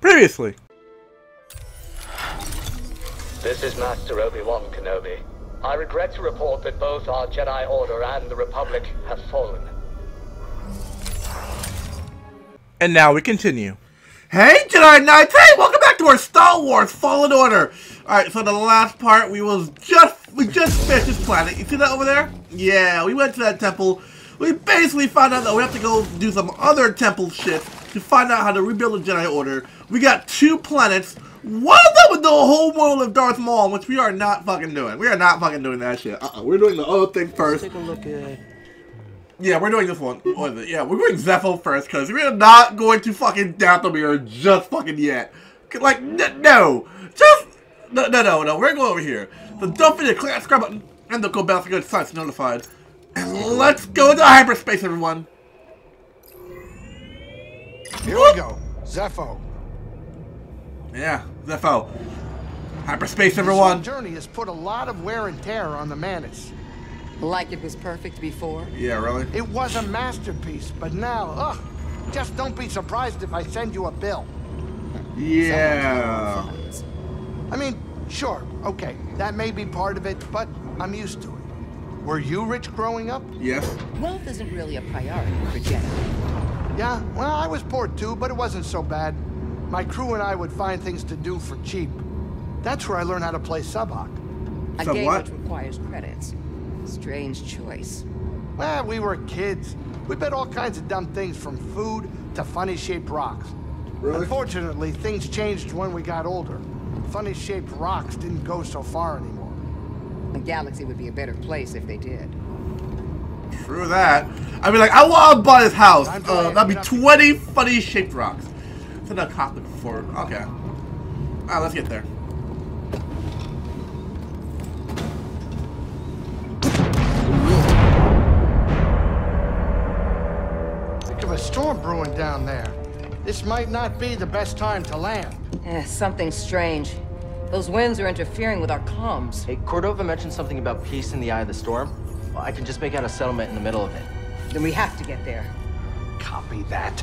Previously. This is Master Obi-Wan Kenobi. I regret to report that both our Jedi Order and the Republic have fallen. And now we continue. Hey, Jedi Knights! Hey, welcome back to our Star Wars Fallen Order. All right, so the last part we was just we just finished this planet. You see that over there? Yeah, we went to that temple. We basically found out that we have to go do some other temple shit to find out how to rebuild the Jedi Order. We got two planets. One of them with the whole world of Darth Maul, which we are not fucking doing. We are not fucking doing that shit. Uh-uh. We're doing the other thing first. Take a look at. Yeah, we're doing this one. What is it? Yeah, we're doing Zeffo first because we're not going to fucking Dathomir just fucking yet. Like, n no. Just, no, no, no, no. We're going over here. The dump video, click that subscribe button, and the code bell to get sites notified. And let's go into hyperspace, everyone. Here we go. Zeffo. Yeah, Zeffo. Hyperspace, This everyone. journey has put a lot of wear and tear on the Mantis. Like it was perfect before? Yeah, really? It was a masterpiece, but now, ugh. Just don't be surprised if I send you a bill. Yeah. I mean, sure, okay, that may be part of it, but I'm used to it. Were you rich growing up? Yes. Wealth isn't really a priority for Jedi. Yeah, well, I was poor too, but it wasn't so bad. My crew and I would find things to do for cheap. That's where I learned how to play Sabacc. A So game what? which requires credits. Strange choice. Well, we were kids. We bet all kinds of dumb things from food to funny shaped rocks. Really? Unfortunately, things changed when we got older. Funny shaped rocks didn't go so far anymore. The galaxy would be a better place if they did. True that. I mean, like, I want to buy this house. Time Uh, that'd be 20 funny shaped rocks. It's not copy before. Okay. Alright, let's get there. Think of a storm brewing down there. This might not be the best time to land. Eh, something strange. Those winds are interfering with our comms. Hey, Cordova mentioned something about peace in the eye of the storm. Well, I can just make out a settlement in the middle of it. Then we have to get there. Copy that.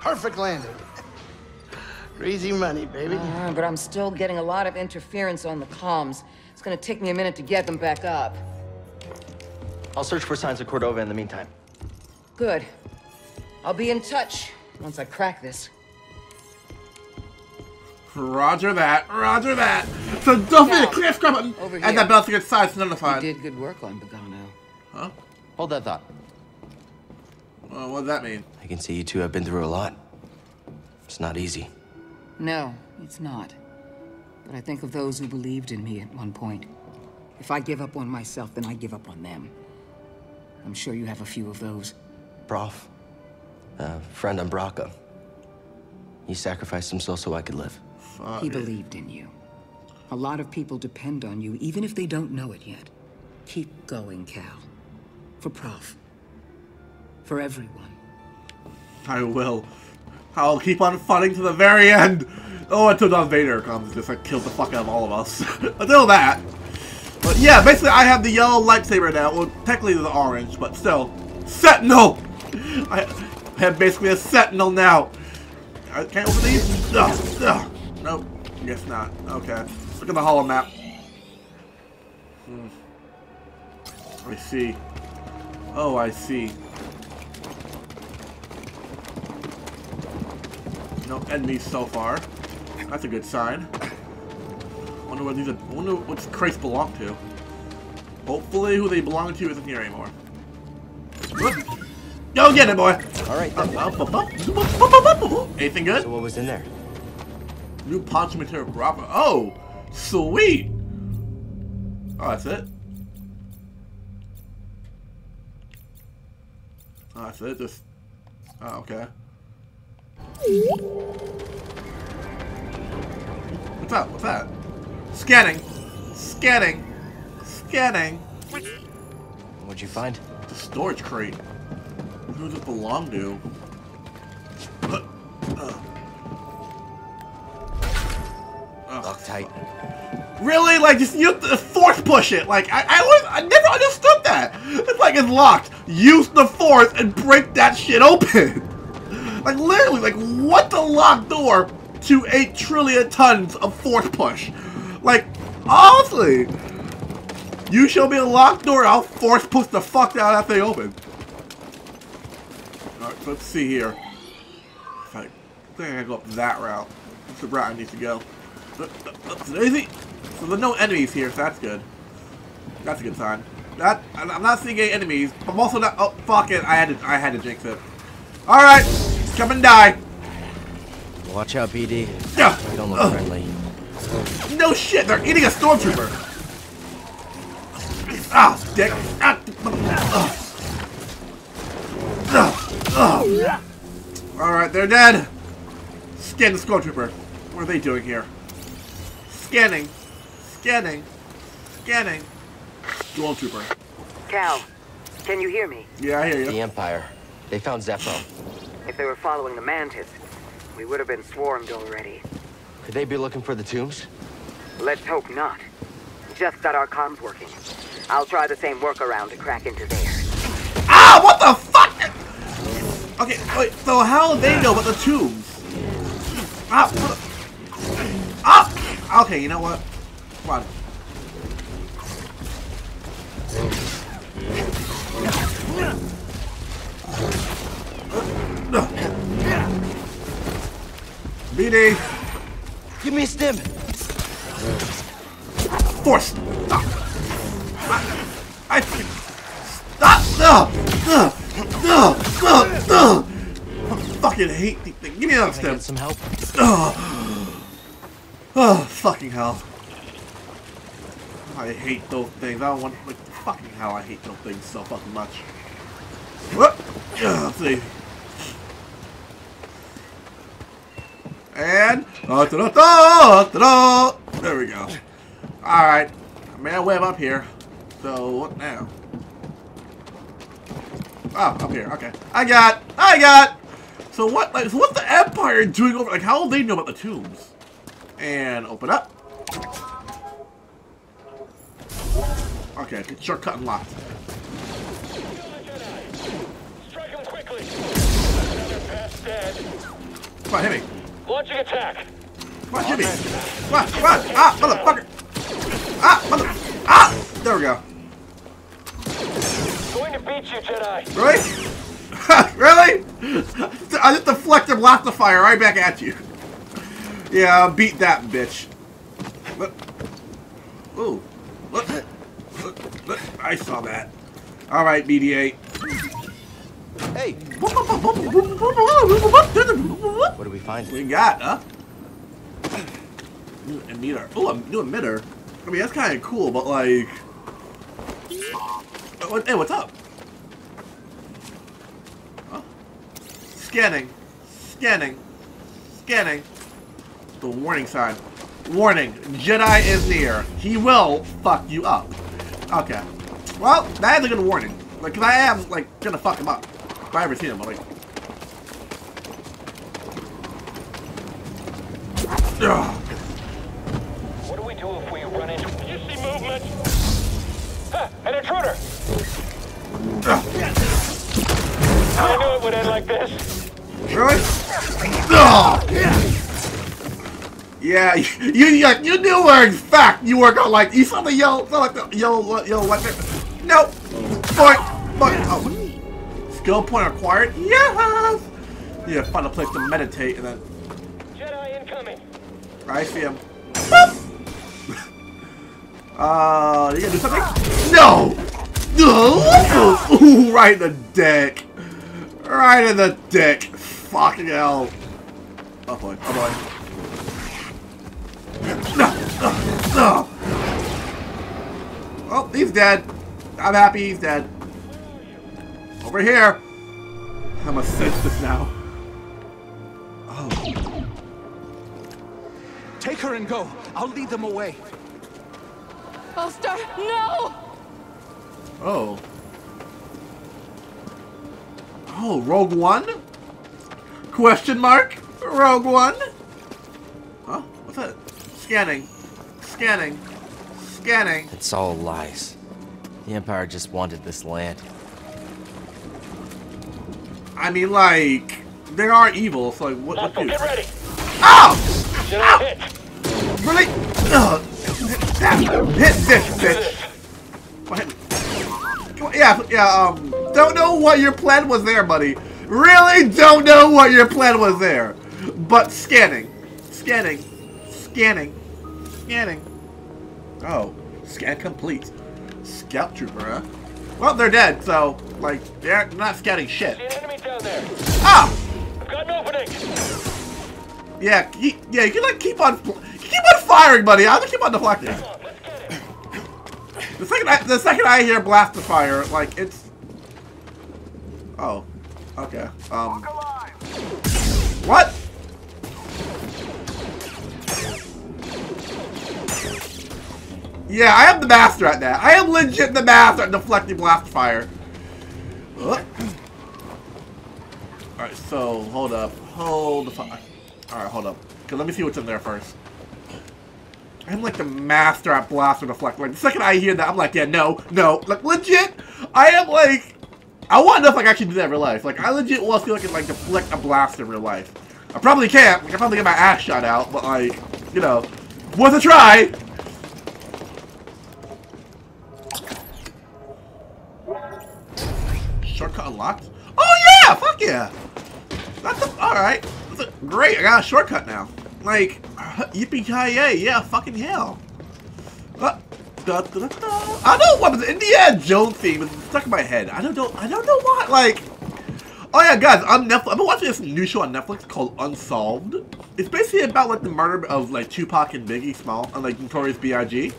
Perfect landing. Easy money, baby. Uh, but I'm still getting a lot of interference on the comms. It's gonna take me a minute to get them back up. I'll search for signs of Cordova in the meantime. Good. I'll be in touch once I crack this. Roger that. Roger that. So don't forget to Now, click that over and here. that bell to get sites You notified. did good work on Bogano. Huh? Hold that thought. Uh, what does that mean? I can see you two have been through a lot. It's not easy. No, it's not. But I think of those who believed in me at one point. If I give up on myself, then I give up on them. I'm sure you have a few of those. Prof, uh, friend on Bracca. He sacrificed himself so I could live. Uh, He believed in you. A lot of people depend on you, even if they don't know it yet. Keep going, Cal. For Prof. For everyone. I will. I'll keep on fighting to the very end. Oh, until Darth Vader comes and just like kills the fuck out of all of us. until that. But yeah, basically I have the yellow lightsaber now. Well, technically the orange, but still. Sentinel! I have basically a Sentinel now. I can't open these? Ugh, ugh. Nope. Guess not. Okay. Look at the hollow map. Hmm. I see. Oh, I see. No enemies so far. That's a good sign. Wonder what these are, wonder what crates belong to. Hopefully who they belong to isn't here anymore. Go get it, boy! All right. Anything good? So what was in there? New poncho material Bravo. Oh! Sweet. Oh, that's it. Oh, that's it. Just. Oh, okay. What's up? What's that? Scanning. Scanning. Scanning. What'd you find? The storage crate. Who does it belong to? Uh, uh. Lock tight. Really? Like, just you force push it. Like, I, I always, I never understood that. It's like it's locked. Use the force and break that shit open. like, literally, like, what the locked door to 8 trillion tons of force push? Like, honestly, you show me a locked door, I'll force push the fuck out of that thing open. Alright, so let's see here. I, think I gotta go up that route. That's the route I need to go. Uh, uh, uh, Easy. So there's no enemies here, so that's good. That's a good sign. That I'm I'm not seeing any enemies. I'm also not. Oh fuck it! I had to. I had to jinx it. All right, come and die. Watch out, BD. Yeah. You don't look Ugh. friendly. No shit, they're eating a stormtrooper. Ah, dick. Ah, ugh. Ugh. Ugh. All right, they're dead. Scan the stormtrooper. What are they doing here? Scanning. Scanning. Scanning. Stormtrooper. Cal, can you hear me? Yeah, I hear you. The. Empire. They found Zeffo. If they were following the Mantis, we would have been swarmed already. Could they be looking for the tombs? Let's hope not. Just got our comms working. I'll try the same workaround to crack into there. Ah, what the fuck? Okay, wait, so how do they know about the tombs? Ah, what the- ah! Okay, you know what? Come on. BD, Give me a stim. force. Stop. I, I stop. No, no, no, no, no. I fucking hate these things. Give me another I some help? Oh. oh, fucking hell. I hate those things. I don't want, like, fucking hell, I hate those things so fucking much. Let's ah, see. And, da, da, da, da, there we go. Alright, a web up here. So, what now? Oh, up here, okay. I got, I got! So what, like, so what's the Empire doing over, like, how will they know about the tombs? And open up. Okay, shortcut unlocked. Come on, hit me. Launching attack. Come on, hit me. Come on. Ah, motherfucker. Ah, mother. Ah! There we go. Going to beat you, Jedi. Really? really? I just deflected blast the fire right back at you. Yeah, beat that bitch. Look. Ooh. Look. Look. Look. I saw that. Alright, BD-8. Hey, What do we find? we got, huh? New emitter. Oh, a new emitter. I mean, that's kind of cool, but like... Uh, Hey, what's up? Huh? Scanning. Scanning. Scanning. The warning sign. Warning. Jedi is near. He will fuck you up. Okay. Well, that is a good warning. Like, 'cause I am, like, gonna fuck him up. If I ever see him, but, like... Ugh. What do we do if we run into... You see movement? Ha! An intruder! I knew it would end like this. Really? Ugh. Yeah, you, you you knew where in fact you were gonna like you saw the yellow saw like the yellow yellow weapon. Nope. Point. Point. Oh. Skill point acquired. Yes. Yeah, find a place to meditate and then Jedi incoming. I see him. Uh, you gonna do something? No. No. Ooh, right in the dick. Right in the dick. Fucking hell. Oh boy. Oh boy. No. No! Ugh. Oh, he's dead. I'm happy he's dead. Over here. I must sense this now. Oh. Take her and go. I'll lead them away. Ulster, no! Oh. Oh, Rogue One? Question mark? Rogue One? Huh? What's that? Scanning. Scanning. Scanning. It's all lies. The Empire just wanted this land. I mean, like, they are evil, so like, what? what do? get ready. Ow! General hit. Really? Ugh. Hit this bitch. What? On, Yeah, yeah, um, don't know what your plan was there, buddy. Really don't know what your plan was there. But scanning. Scanning. Scanning. Scanning. Oh, scan complete. Scout trooper, huh? Well, they're dead, so, like, they're not scouting shit. See an enemy down there. Ah! I've got an opening. Yeah, yeah, you can like keep on, keep on firing, buddy. I'm gonna keep on deflecting. Come on, let's get it. The second I, the second I hear blast of fire, like it's. Oh, okay. Um. What? Yeah, I am the master at that. I am legit the master at deflecting blast fire. Alright, so hold up. Hold the fuck. Alright, hold up. Okay, let me see what's in there first. I'm like the master at blaster deflect. Like the second I hear that, I'm like, yeah, no, no. Like legit, I am like, I want know if I can actually do that in real life. Like I legit want to feel like I can like deflect a blast in real life. I probably can't. Like, I probably get my ass shot out, but like, you know, worth a try. Yeah, fuck yeah. That's a, all right. That's a, great. I got a shortcut now. Like, yippee ki yay! Yeah, fucking hell. Uh, da, da, da. I don't know what the Indiana Jones theme stuck in my head. I don't know. I don't know why. Like, oh yeah, guys, on Netflix, I've been watching this new show on Netflix called Unsolved. It's basically about like the murder of like Tupac and Biggie Small and like Notorious B.I.G.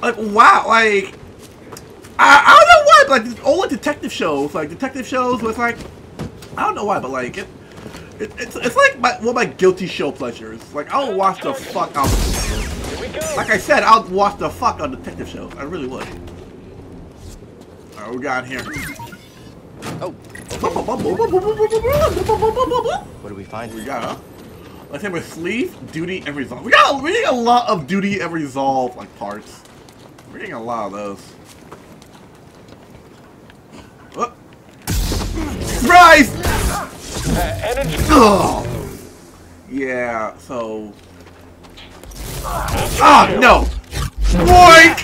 Like, wow, like. I, I don't know why, but like all the detective shows, like detective shows with like I don't know why, but like it, it it's it's like my one of my guilty show pleasures. Like I'll watch the fuck out. Like I said, I'll watch the fuck on detective shows. I really would. Alright, we got here. Oh. What do we find? We got, huh? Let's have a sleeve, duty, and resolve. We got we're getting a lot of duty and resolve like parts. We're getting a lot of those. Surprise! Ugh. Yeah, so. Ah, no! Boink!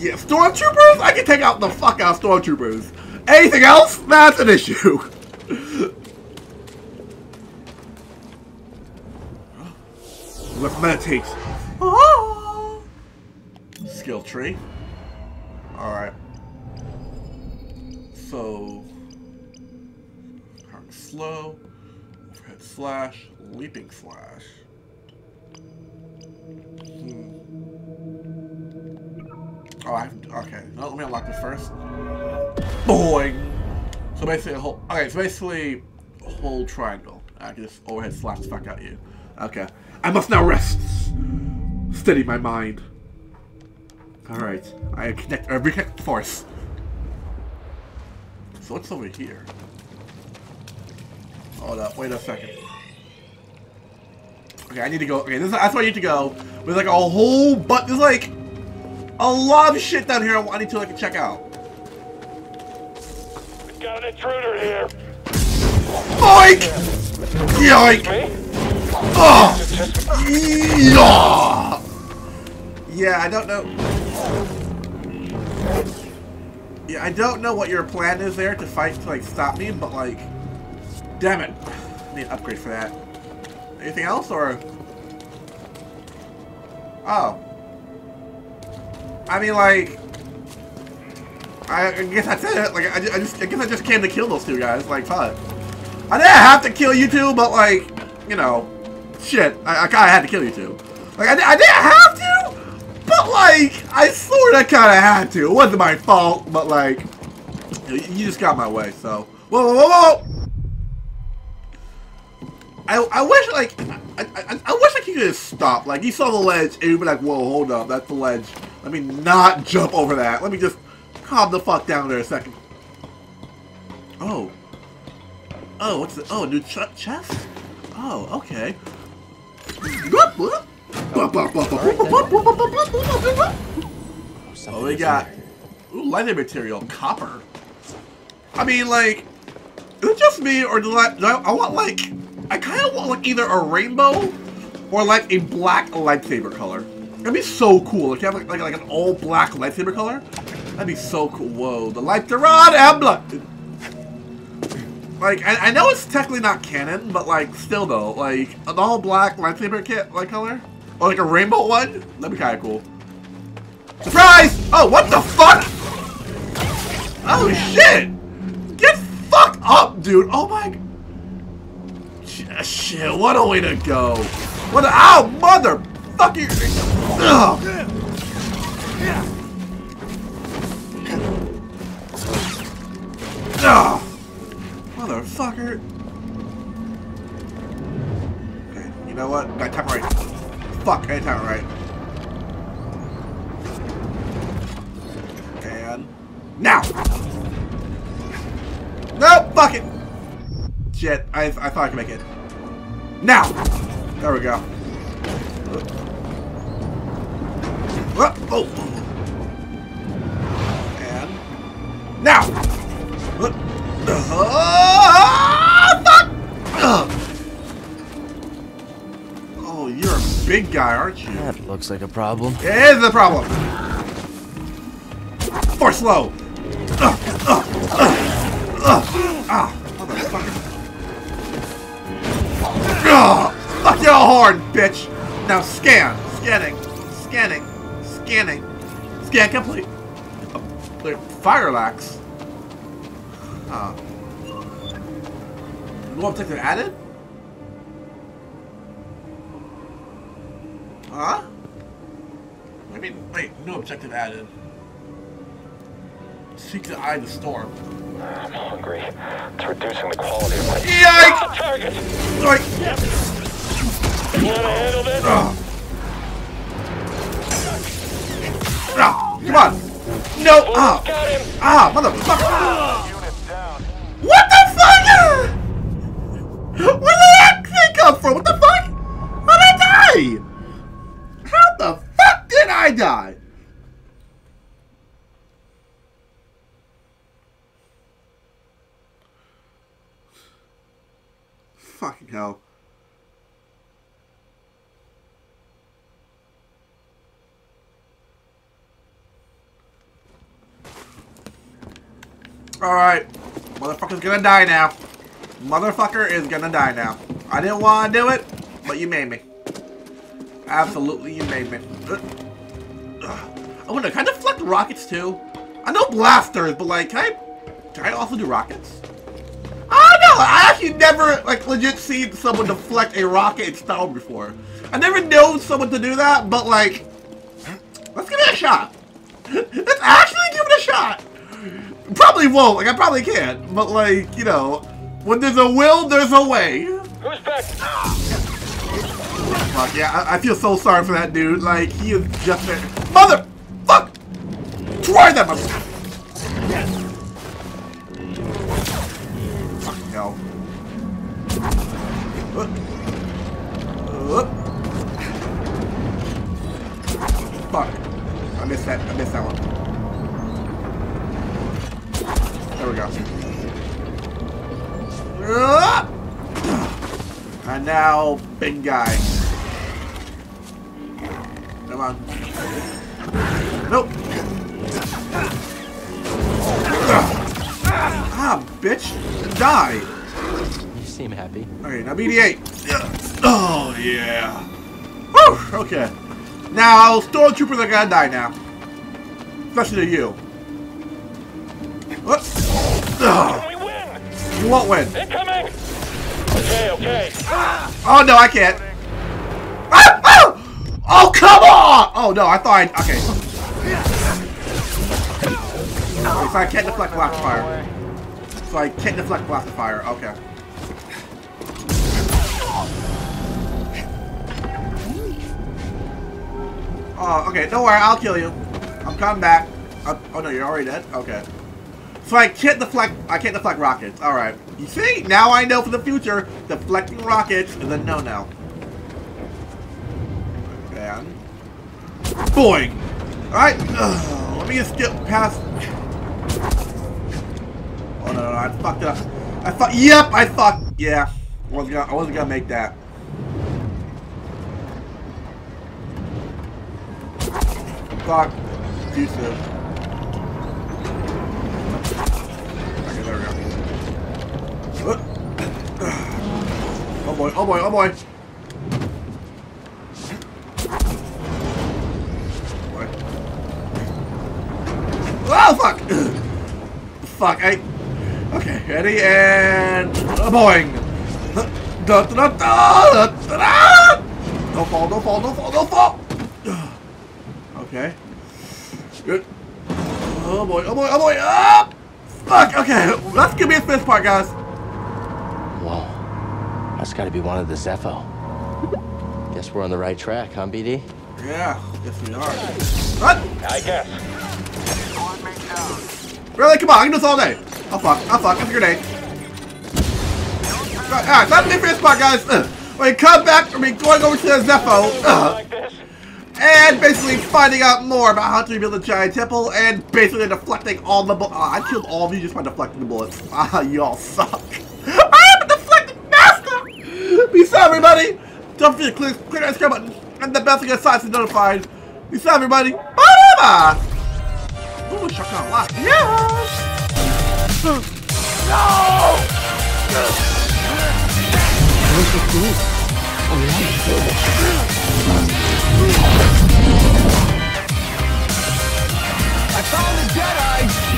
Yeah, stormtroopers? I can take out the fuck out of stormtroopers. Anything else? That's an issue. Let's meditate. Skill tree. Alright. So, slow, overhead slash, leaping slash. Hmm. Oh, I have, okay. No, let me unlock this first. Boing! So basically, a whole, okay, so basically, whole triangle. I can just overhead slash the fuck out you. Okay. I must now rest. Steady my mind. Alright. I connect, uh, reconnect the force. So what's over here? Hold up, wait a second. Okay, I need to go. Okay, this is, that's where I need to go. There's like a whole but there's like a lot of shit down here I need to like check out. We've got an intruder here. Boink! Yoink! Oh! Ah! Yeah! Yeah, I don't know. Yeah, I don't know what your plan is there to fight to like stop me, but like, damn it, need an upgrade for that. Anything else or? Oh. I mean, like, I, guess that's it. Like, I, just, I guess I just came to kill those two guys. Like, fuck. I didn't have to kill you two, but like, you know, shit, I, I kind of had to kill you two. Like, I, I didn't have to, but, like, I sort of kind of had to. It wasn't my fault, but, like, you you just got my way, so. Whoa, whoa, whoa, whoa! I, I wish, like, I, I, I wish, like, he could just stop. Like, he saw the ledge, and he'd be like, whoa, hold up, that's the ledge. Let me not jump over that. Let me just calm the fuck down there a second. Oh. Oh, what's the, oh, new ch chest? Oh, okay. Oh, we got ooh, lighting material, copper. I mean, like, is it just me, or do I, do I, I want, like, I kind of want, like, either a rainbow or, like, a black lightsaber color. That'd be so cool. If you have, like, like, like an all-black lightsaber color. That'd be so cool. Whoa, the light rod emblem! Like, I, I know it's technically not canon, but, like, still, though. Like, an all-black lightsaber kit, like, color? Or, like, a rainbow one? That'd be kind of cool. Surprise! Oh, what the fuck? Oh, shit! Get fucked up, dude! Oh, my... Sh shit, what a way to go. What a... Ow, motherfucker! Ugh. Ugh. Motherfucker. Okay, you know what? Got time right. Fuck, I time right. And now! No, fuck it! Shit, I, I thought I could make it. Now! There we go. Oh, oh. And now! Oh, fuck! Oh, you're a big guy, aren't you? That looks like a problem. It is a problem. For slow. Uh, uh, uh, Fuck your horn, bitch. Now scan. Scanning. Scanning. Scanning. Scan complete. Fire lax. Uh, new objective added? Huh? I mean, wait, no objective added. Seek the eye of the storm. I'm hungry. It's reducing the quality of my Yikes! target. Like, You wanna handle this? ah. Ah, come on! No! Ah! Got. Ah, motherfucker! Down. What the fuck? Where did that thing come from? What the fuck? How did I die? How the fuck did I die? Fucking hell. Alright. Motherfucker's gonna die now. Motherfucker is gonna die now. I didn't want to do it, but you made me. Absolutely, you made me. Ugh. Ugh. I wonder, can I deflect rockets too? I know blasters, but like, can I, can I also do rockets? I know. Actually never, like, legit seen someone deflect a rocket in Wars before. I never known someone to do that, but like, let's give it a shot. Let's actually give it a shot. Probably won't. Like, I probably can't. But, like, you know, when there's a will, there's a way. Who's back? Fuck, yeah, I, I feel so sorry for that dude. Like, he is just a... Mother... Fuck! Try that mother... Fucking Fuck. I missed that. I missed that one. There we go. Ah! And now, big guy. Come on. Nope. Ah, bitch. Die. You seem happy. Alright, now BD-8. Oh, yeah. Whew, okay. Now, stormtroopers are gonna die now. Especially to you. What? Ugh. Win. You won't win. Incoming. Okay, okay. Oh, no, I can't. Ah! Oh! Come on! Oh no, I thought I okay. Okay, so I can't deflect blast fire. So I can't deflect blast fire. Okay. Oh, okay. Don't worry, I'll kill you. I'm coming back. Uh, oh no, you're already dead. Okay. So I can't deflect. I can't deflect rockets. All right. You see? Now I know for the future. Deflecting rockets is a no-no. And boing. All right. Ugh, let me just skip past. Oh no, no, no! I fucked up. I fuck. Yep, I fucked. Yeah. I wasn't gonna. I wasn't gonna make that. Uh. Oh boy, oh boy, oh boy. Oh fuck! fuck, I... Okay, ready, and... Uh, boing! Don't fall, don't fall, don't fall, don't fall! Okay. Good. Oh boy, oh boy, oh boy! Ah! Fuck, okay, let's give me a fifth part, guys. Whoa. That's gotta be one of the Zeffo. Guess we're on the right track, huh, BD? Yeah, yes we are. What? I guess. Really? Come on, I can do this all day. Oh fuck, oh fuck, that's a grenade. Alright, alright, time to leave for this spot, guys. Ugh. We come back, I mean, going over to the Zeffo. Ugh. And basically finding out more about how to rebuild the giant temple and basically deflecting all the bullets. Uh, I killed all of you just by deflecting the bullets. Ah, you all suck. I am a deflecting master! Peace out, everybody! Don't forget to click, click that subscribe button and the bell to get to notified. Peace out, everybody. Bye! Ooh, shotgun lock. Yes! No! I found the Jedi!